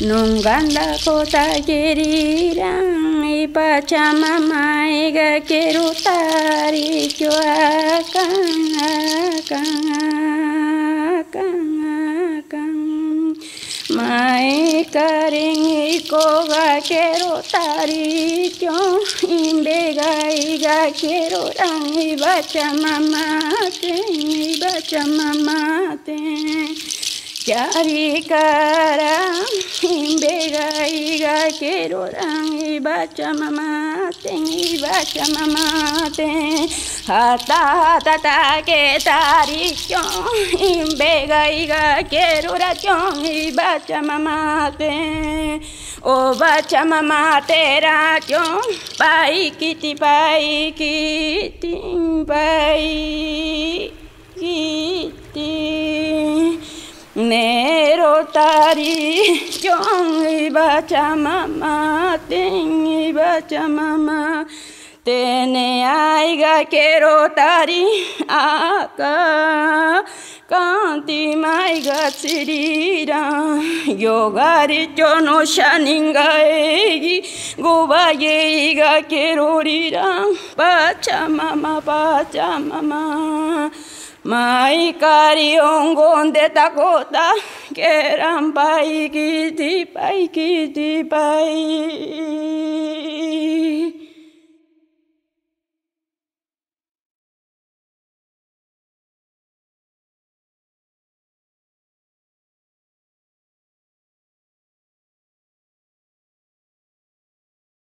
Nunganda kota querida y Pachamama iga quiero tari yo acá, acá, acá, acá. Mai karing iko ga quiero tari yo imbega iga quiero rang y Pachamama te, Yari karam himbe gai ga kero rangi bacha mama tengi bacha mama ten hata hata ta ke tari kyon himbe gai ga kero ra kyon hi bacha mama ten ओ बच्चा ममा तेरा क्यों पाई किति पाई किति पाई Nero tari chong iba chamama ten iba chamama tene aiga quiero tari aka kanti maiga tsirira. Yogari chono shaninga egi gobaye iga quiero rira. Pachamama pachamama mai kariongonde takota keran baiki di baiki